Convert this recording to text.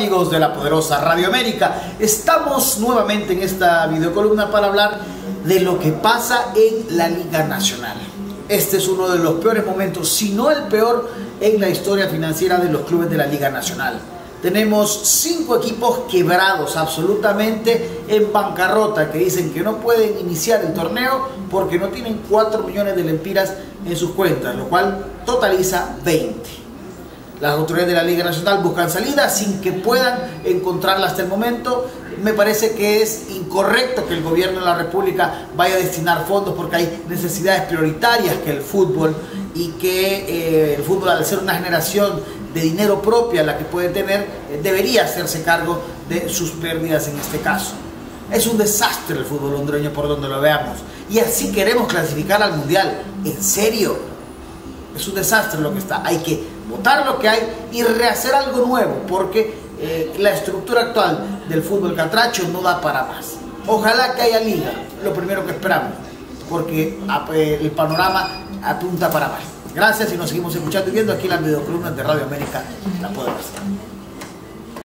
amigos de la poderosa Radio América? Estamos nuevamente en esta videocolumna para hablar de lo que pasa en la Liga Nacional. Este es uno de los peores momentos, si no el peor, en la historia financiera de los clubes de la Liga Nacional. Tenemos cinco equipos quebrados, absolutamente en bancarrota, que dicen que no pueden iniciar el torneo porque no tienen 4 millones de lempiras en sus cuentas, lo cual totaliza 20. Las autoridades de la Liga Nacional buscan salida sin que puedan encontrarla hasta el momento. Me parece que es incorrecto que el gobierno de la República vaya a destinar fondos porque hay necesidades prioritarias que el fútbol y que eh, el fútbol al ser una generación de dinero propia la que puede tener, eh, debería hacerse cargo de sus pérdidas en este caso. Es un desastre el fútbol hondureño por donde lo veamos. Y así queremos clasificar al Mundial. ¿En serio? Es un desastre lo que está. Hay que votar lo que hay y rehacer algo nuevo, porque eh, la estructura actual del fútbol catracho no da para más. Ojalá que haya liga, lo primero que esperamos, porque ah, eh, el panorama apunta para más. Gracias y nos seguimos escuchando y viendo aquí las videocolumnas de Radio América, La Poderosa.